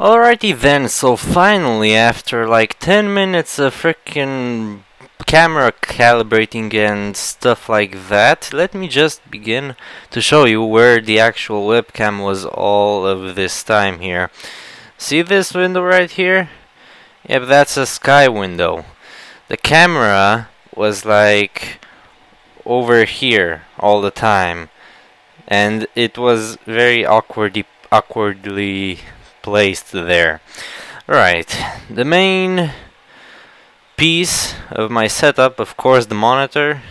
Alrighty then, so finally, after like 10 minutes of freaking camera calibrating and stuff like that, let me just begin to show you where the actual webcam was all of this time here. See this window right here? Yep, that's a sky window. The camera was like over here all the time and it was very awkwardly awkwardly placed there. Right, the main piece of my setup, of course, the monitor.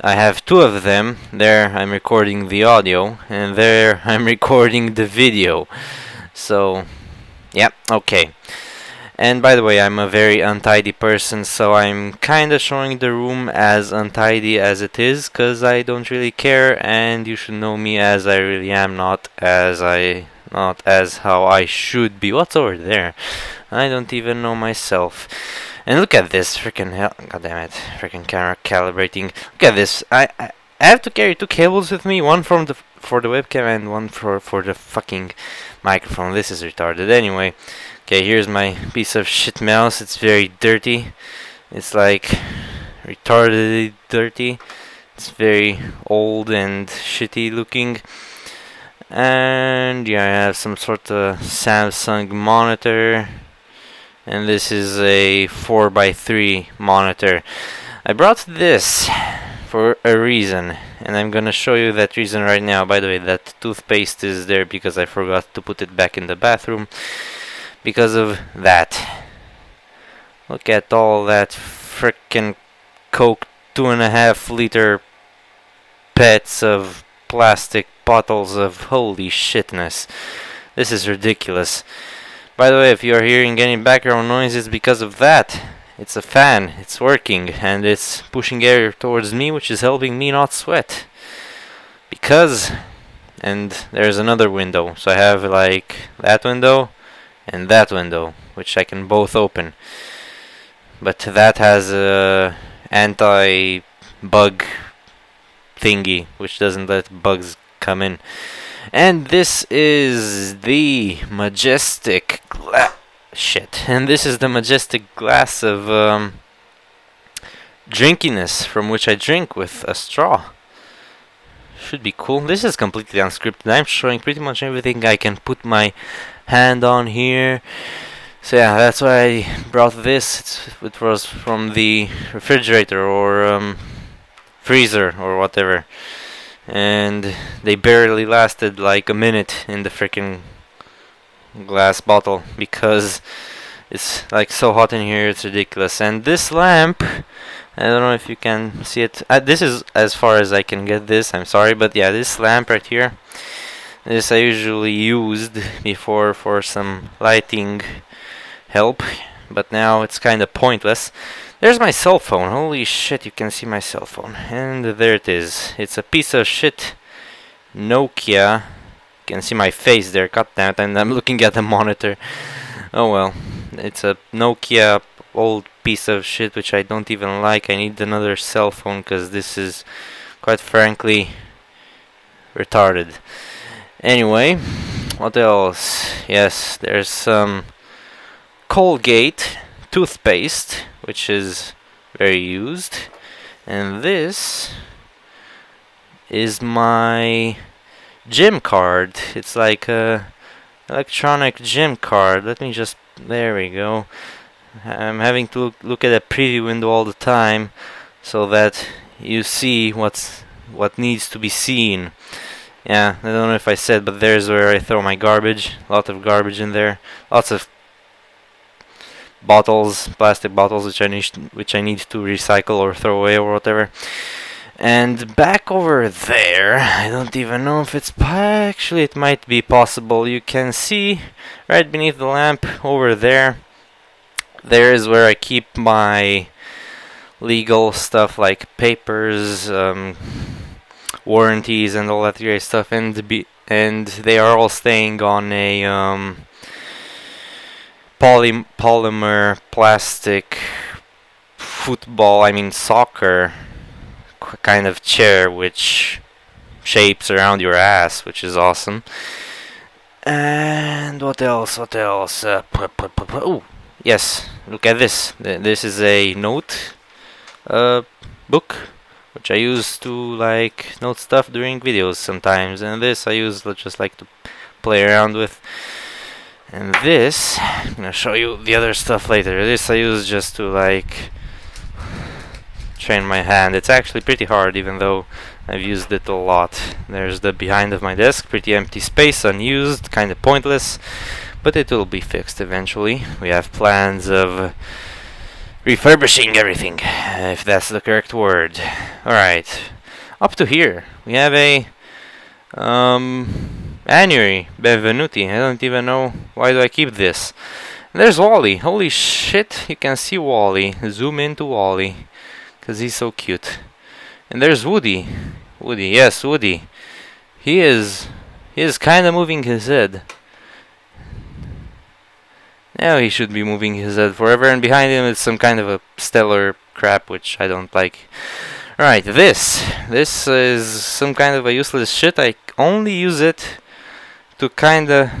I have two of them. There I'm recording the audio, and there I'm recording the video. So, yeah, okay. And by the way, I'm a very untidy person, so I'm kinda showing the room as untidy as it is, cause I don't really care, and you should know me as I really am, not as I not as how I should be. What's over there? I don't even know myself. And look at this freaking hell! God damn it! Freaking camera calibrating. Look at this. I, I have to carry two cables with me. One from the for the webcam and one for for the fucking microphone. This is retarded. Anyway, okay. Here's my piece of shit mouse. It's very dirty. It's like retardedly dirty. It's very old and shitty looking and yeah I have some sort of Samsung monitor. And this is a 4x3 monitor. I brought this for a reason. And I'm gonna show you that reason right now. By the way that toothpaste is there because I forgot to put it back in the bathroom because of that. Look at all that frickin' coke two and a half liter pets of plastic bottles of holy shitness. This is ridiculous. By the way, if you are hearing any background noise, it's because of that. It's a fan, it's working, and it's pushing air towards me, which is helping me not sweat. Because, and there's another window, so I have like that window and that window, which I can both open. But that has a anti-bug thingy, which doesn't let bugs come in. And this is the majestic glass. Shit. And this is the majestic glass of um, drinkiness from which I drink with a straw. Should be cool. This is completely unscripted. I'm showing pretty much everything I can put my hand on here. So yeah, that's why I brought this. It's, it was from the refrigerator or um, freezer or whatever and they barely lasted like a minute in the freaking glass bottle because it's like so hot in here it's ridiculous. And this lamp I don't know if you can see it. Uh, this is as far as I can get this I'm sorry but yeah this lamp right here this I usually used before for some lighting help but now it's kinda pointless there's my cell phone. Holy shit, you can see my cell phone. And there it is. It's a piece of shit Nokia. You can see my face there, cut that, and I'm looking at the monitor. Oh well. It's a Nokia old piece of shit which I don't even like. I need another cell phone because this is quite frankly retarded. Anyway, what else? Yes, there's some Colgate toothpaste, which is very used. And this is my gym card. It's like a electronic gym card. Let me just there we go. I'm having to look, look at a preview window all the time so that you see what's what needs to be seen. Yeah, I don't know if I said, but there's where I throw my garbage. A lot of garbage in there. Lots of bottles, plastic bottles, which I need which I need to recycle or throw away or whatever. And back over there, I don't even know if it's actually it might be possible. You can see right beneath the lamp over there. There is where I keep my legal stuff like papers, um, warranties, and all that great stuff. And be and they are all staying on a um, poly polymer plastic football, I mean soccer kind of chair which shapes around your ass, which is awesome. And what else? What else? Uh, oh, yes. Look at this. This is a note uh, book, which I use to like note stuff during videos sometimes. And this I use just like to play around with. And this, I'm gonna show you the other stuff later. This I use just to like train my hand. It's actually pretty hard, even though I've used it a lot. There's the behind of my desk, pretty empty space, unused, kind of pointless, but it will be fixed eventually. We have plans of refurbishing everything, if that's the correct word. Alright, up to here, we have a um, annuary, benvenuti. I don't even know why do I keep this. there's WALL-E. Holy shit, you can see WALL-E. Zoom into WALL-E, because he's so cute. And there's Woody. Woody, yes, Woody. He is he is kinda moving his head. Now he should be moving his head forever and behind him is some kind of a stellar crap which I don't like. Alright, this. This is some kind of a useless shit. I only use it to kinda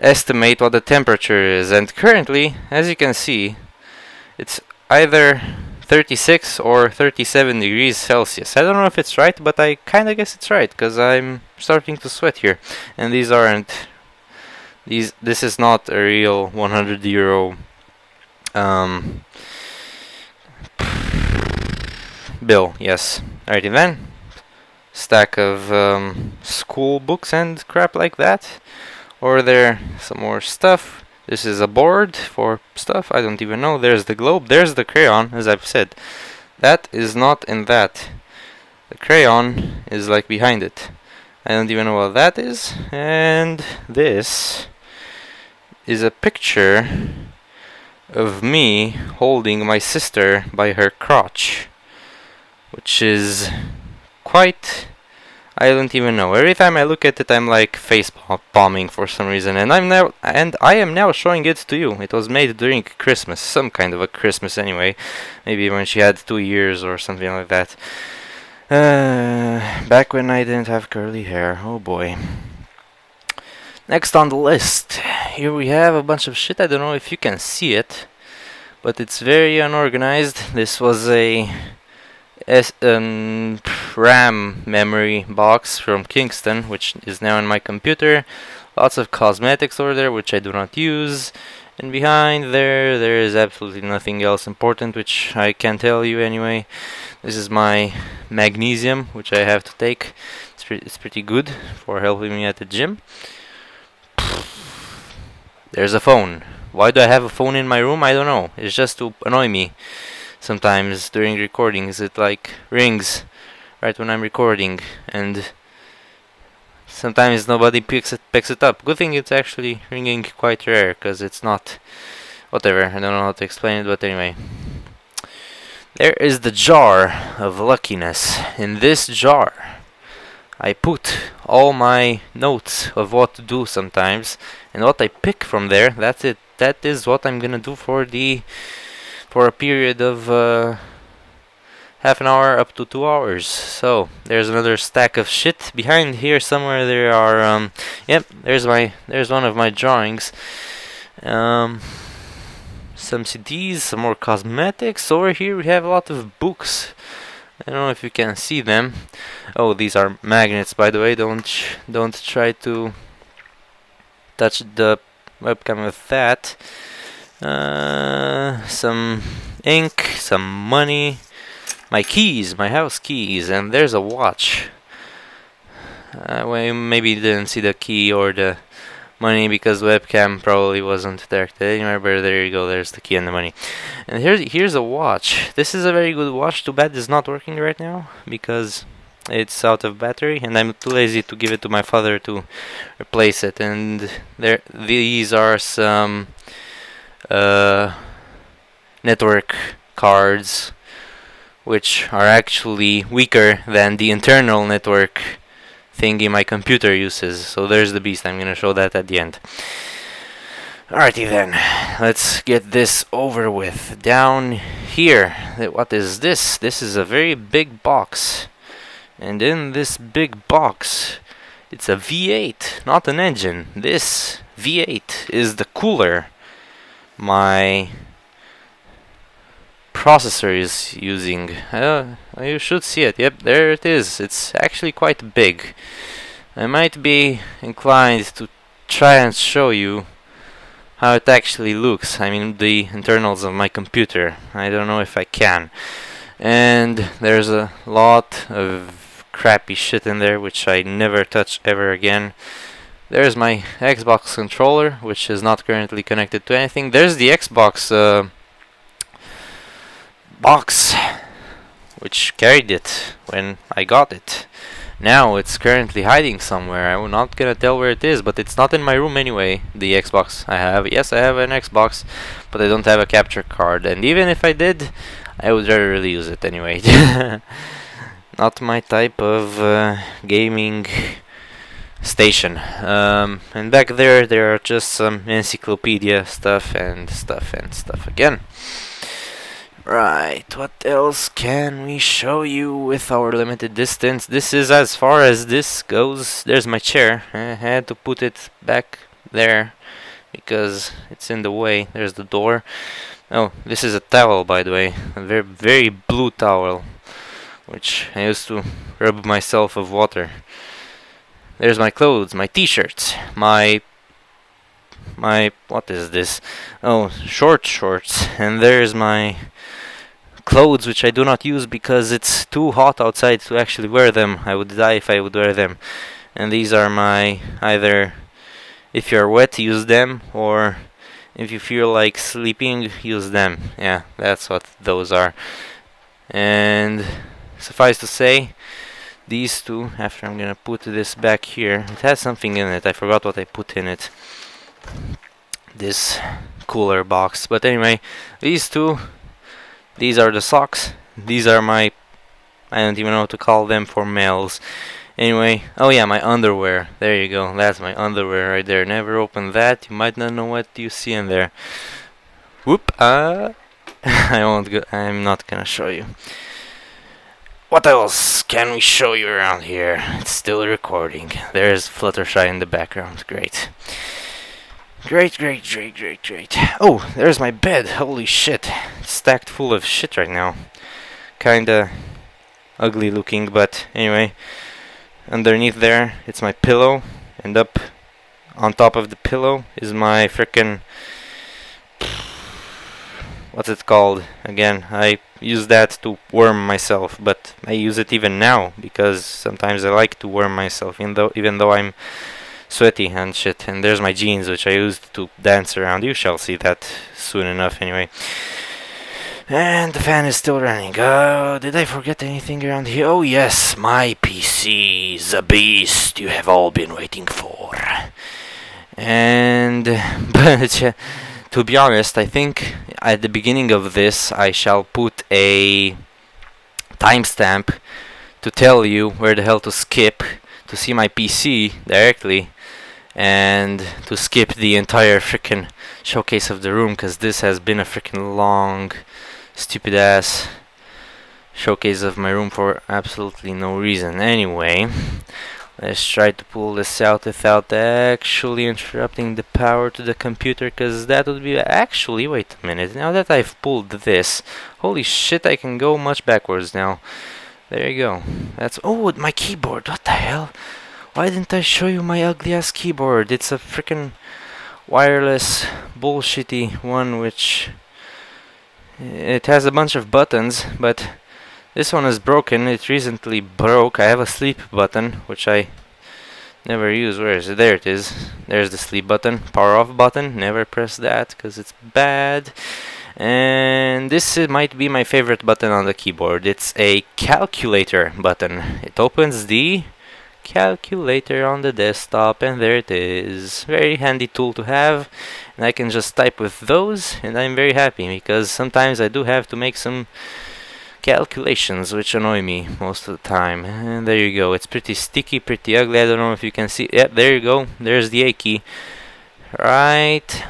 estimate what the temperature is and currently, as you can see, it's either 36 or 37 degrees Celsius. I don't know if it's right, but I kinda guess it's right, because I'm starting to sweat here. And these aren't... These, this is not a real 100 euro um, bill, yes. Alrighty then. Stack of um, school books and crap like that. Or there some more stuff. This is a board for stuff, I don't even know. There's the globe, there's the crayon, as I've said. That is not in that. The crayon is like behind it. I don't even know what that is. And this is a picture of me holding my sister by her crotch. Which is quite I don't even know. Every time I look at it, I'm like face palming for some reason, and I'm now and I am now showing it to you. It was made during Christmas, some kind of a Christmas anyway, maybe when she had two years or something like that. Uh, back when I didn't have curly hair. Oh boy. Next on the list, here we have a bunch of shit. I don't know if you can see it, but it's very unorganized. This was a S um, RAM memory box from Kingston, which is now in my computer. Lots of cosmetics over there, which I do not use. And behind there, there is absolutely nothing else important, which I can tell you anyway. This is my magnesium, which I have to take. It's, pre it's pretty good for helping me at the gym. There's a phone. Why do I have a phone in my room? I don't know. It's just to annoy me sometimes during recordings. It like rings right when I'm recording, and sometimes nobody picks it picks it up. Good thing it's actually ringing quite rare, cause it's not whatever. I don't know how to explain it, but anyway. There is the jar of luckiness. In this jar, I put all my notes of what to do sometimes, and what I pick from there. That's it. That is what I'm gonna do for the for a period of uh, half an hour up to two hours. So there's another stack of shit behind here somewhere. There are um, yep. There's my there's one of my drawings. Um, some CDs, some more cosmetics. Over here we have a lot of books. I don't know if you can see them. Oh, these are magnets, by the way. Don't don't try to touch the webcam with that. Uh, some ink, some money, my keys, my house keys, and there's a watch. Uh, well, maybe you didn't see the key or the money because webcam probably wasn't there. Anyway, but there you go. There's the key and the money. And here's here's a watch. This is a very good watch. Too bad it's not working right now because it's out of battery, and I'm too lazy to give it to my father to replace it. And there, these are some uh, network cards which are actually weaker than the internal network thingy my computer uses. So there's the beast. I'm gonna show that at the end. Alrighty then, let's get this over with. Down here, what is this? This is a very big box. And in this big box It's a V8, not an engine. This V8 is the cooler my processor is using. Uh, you should see it. Yep, there it is. It's actually quite big. I might be inclined to try and show you how it actually looks. I mean, the internals of my computer. I don't know if I can. And there's a lot of crappy shit in there which I never touch ever again. There's my Xbox controller, which is not currently connected to anything. There's the Xbox uh, box, which carried it when I got it. Now it's currently hiding somewhere. I'm not gonna tell where it is, but it's not in my room anyway. The Xbox I have. Yes, I have an Xbox, but I don't have a capture card. And even if I did, I would rather really use it anyway. not my type of uh, gaming station. Um, and back there, there are just some encyclopedia stuff and stuff and stuff again. Right, what else can we show you with our limited distance? This is as far as this goes. There's my chair. I had to put it back there because it's in the way. There's the door. Oh, this is a towel, by the way. A very, very blue towel, which I used to rub myself of water. There's my clothes, my t-shirts, my my what is this? Oh, short shorts. And there's my clothes which I do not use because it's too hot outside to actually wear them. I would die if I would wear them. And these are my either if you're wet use them or if you feel like sleeping use them. Yeah, that's what those are. And suffice to say these two after I'm gonna put this back here. It has something in it I forgot what I put in it. This cooler box. But anyway these two these are the socks. These are my I don't even know what to call them for males. Anyway oh yeah my underwear. There you go that's my underwear right there. Never open that you might not know what you see in there. Whoop uh I won't go I'm not gonna show you what else can we show you around here? It's still recording. There's Fluttershy in the background. Great. Great, great, great, great, great. Oh, there's my bed. Holy shit. Stacked full of shit right now. Kinda ugly looking, but anyway. Underneath there, it's my pillow. And up on top of the pillow is my frickin' what's it called again i use that to warm myself but i use it even now because sometimes i like to warm myself even though even though i'm sweaty and shit and there's my jeans which i used to dance around you shall see that soon enough anyway and the fan is still running. Oh, did I forget anything around here? Oh, yes, my PC, the beast you have all been waiting for. And, but, to be honest, I think at the beginning of this I shall put a timestamp to tell you where the hell to skip to see my PC directly and to skip the entire freaking showcase of the room because this has been a freaking long stupid ass showcase of my room for absolutely no reason. Anyway Let's try to pull this out without actually interrupting the power to the computer because that would be actually wait a minute now that I've pulled this holy shit I can go much backwards now. There you go. That's oh my keyboard what the hell? Why didn't I show you my ugly ass keyboard? It's a freaking wireless bullshitty one which it has a bunch of buttons but this one is broken, it recently broke. I have a sleep button, which I never use. Where is it? There it is. There's the sleep button. Power off button. Never press that because it's bad. And this might be my favorite button on the keyboard. It's a calculator button. It opens the calculator on the desktop and there it is. Very handy tool to have and I can just type with those and I'm very happy because sometimes I do have to make some calculations which annoy me most of the time. And there you go. It's pretty sticky pretty ugly. I don't know if you can see. Yep there you go. There's the A key. Right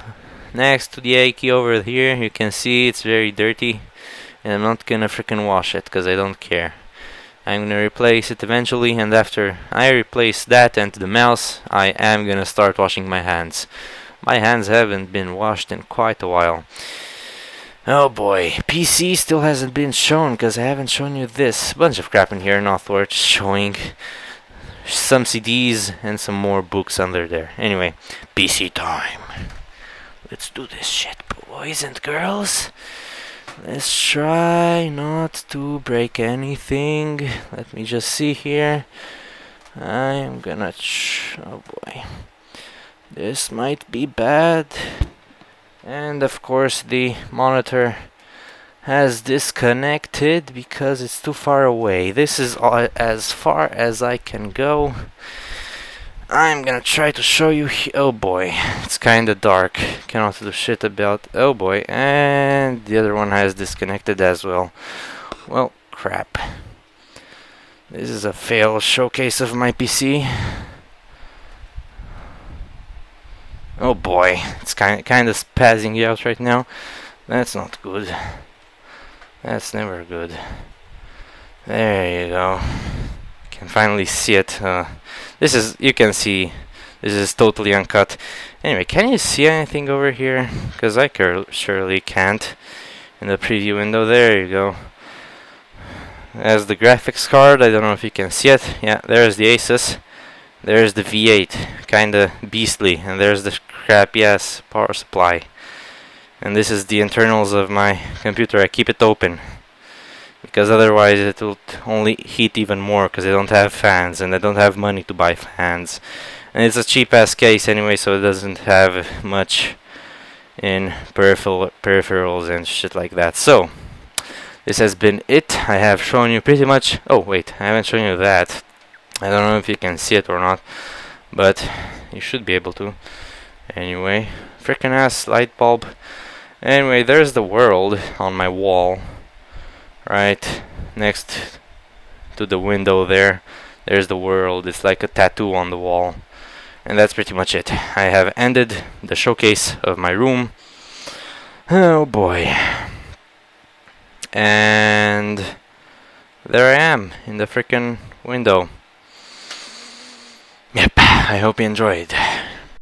next to the A key over here you can see it's very dirty and I'm not gonna freaking wash it because I don't care. I'm gonna replace it eventually, and after I replace that and the mouse, I am gonna start washing my hands. My hands haven't been washed in quite a while. Oh boy, PC still hasn't been shown because I haven't shown you this. Bunch of crap in here, not worth showing. Some CDs and some more books under there. Anyway, PC time. Let's do this shit, boys and girls. Let's try not to break anything. Let me just see here. I'm gonna. oh boy. This might be bad. And of course, the monitor has disconnected because it's too far away. This is all, as far as I can go. I'm gonna try to show you. oh boy, it's kinda dark. Cannot do shit about. Oh boy, and the other one has disconnected as well. Well, crap. This is a fail showcase of my PC. Oh boy, it's kind kind of spazzing out right now. That's not good. That's never good. There you go. Can finally see it. Uh, this is you can see. This is totally uncut. Anyway, can you see anything over here? Because I surely can't. In the preview window, there you go. As the graphics card, I don't know if you can see it. Yeah, there's the Asus. There's the V8, kinda beastly, and there's the crappy ass power supply. And this is the internals of my computer. I keep it open because otherwise it will only heat even more because I don't have fans and I don't have money to buy fans. And it's a cheap ass case anyway, so it doesn't have much in peripheral peripherals and shit like that. So this has been it. I have shown you pretty much. Oh wait, I haven't shown you that. I don't know if you can see it or not, but you should be able to. Anyway, freaking ass light bulb. Anyway, there's the world on my wall, right next to the window there. There's the world. It's like a tattoo on the wall. And that's pretty much it. I have ended the showcase of my room. Oh boy. And there I am in the freaking window. Yep, I hope you enjoyed.